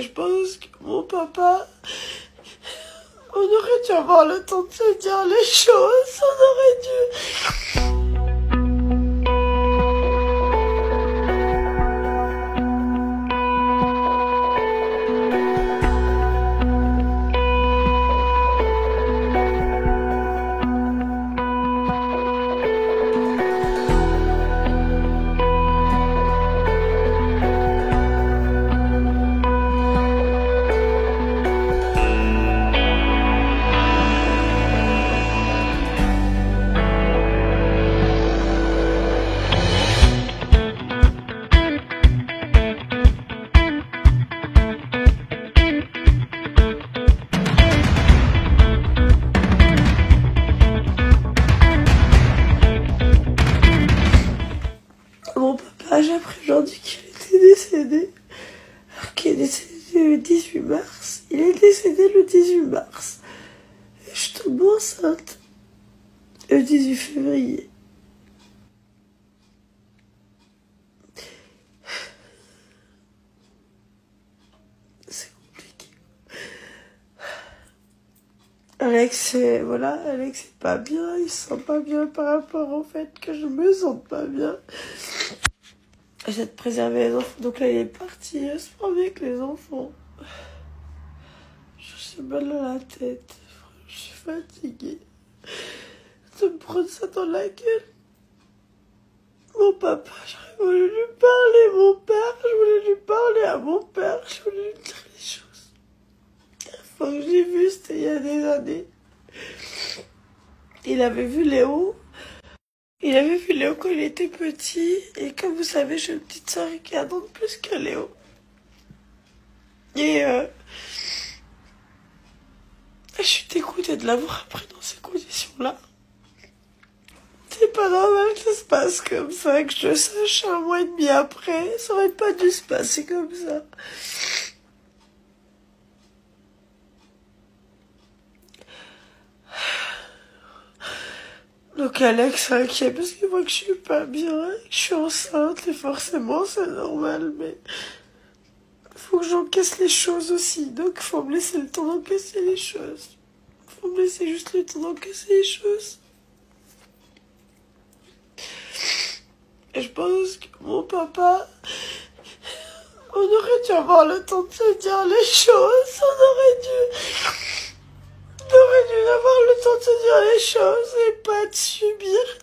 Et je pense que mon papa, on aurait dû avoir le temps de se dire les choses, on aurait dû. Papa, j'ai appris aujourd'hui qu'il était décédé. Alors qu'il est décédé le 18 mars. Il est décédé le 18 mars. Et je tombe enceinte le 18 février. C'est compliqué. Alex, voilà, Alex est pas bien, il se sent pas bien par rapport au fait que je me sente pas bien. J'essaie de préserver les enfants, donc là il est parti se promener avec les enfants. Je suis mal à la tête, je suis fatiguée de me prendre ça dans la gueule. Mon papa, j'aurais voulu lui parler, mon père, je voulais lui parler à mon père, je voulais lui dire les choses. La fois que j'ai vu, c'était il y a des années. Il avait vu Léo. Il avait vu Léo quand il était petit. Et comme vous savez, j'ai une petite soeur qui a un an de plus que Léo. Et euh, je suis dégoûtée de l'avoir appris dans ces conditions-là. C'est pas normal que ça se passe comme ça, que je sache un mois et demi après. Ça aurait pas dû se passer comme ça. Donc Alex inquiet parce qu'il voit que je suis pas bien, que je suis enceinte et forcément c'est normal, mais faut que j'encaisse les choses aussi. Donc faut me laisser le temps d'encaisser les choses. Faut me laisser juste le temps d'encaisser les choses. Et je pense que mon papa, on aurait dû avoir le temps de se dire les choses, on aurait dû on aurait dû avoir le temps de se dire les choses pas de subir